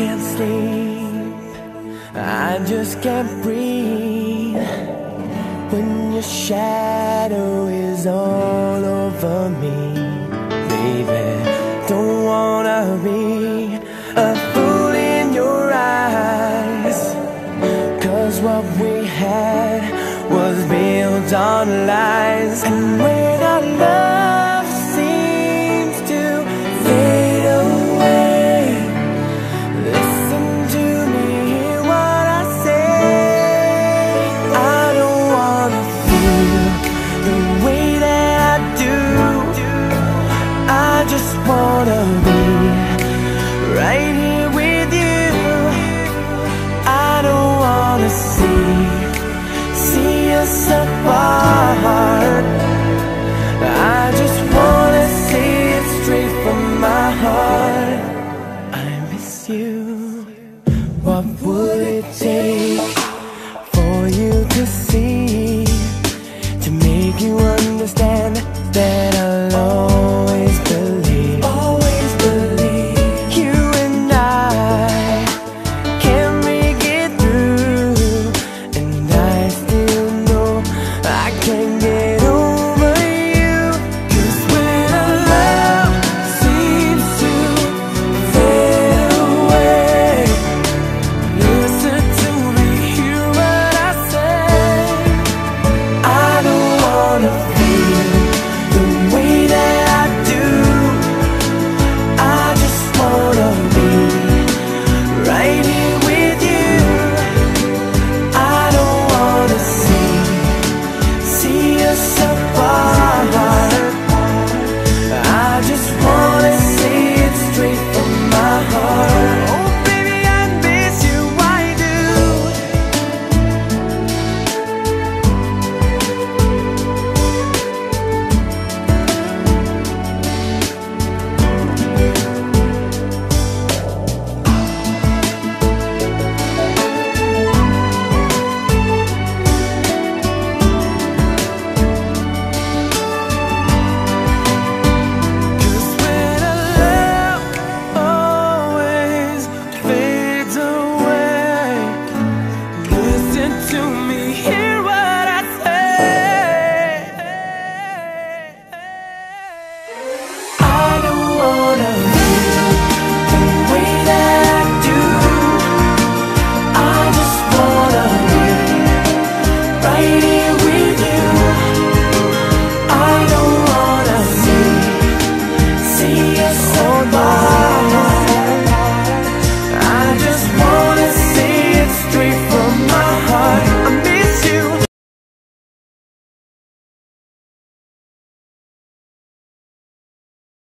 Can't sleep, I just can't breathe. When your shadow is all over me, baby. Don't wanna be a fool in your eyes, cause what we had was built on lies, take for you to see, to make you understand that. to me.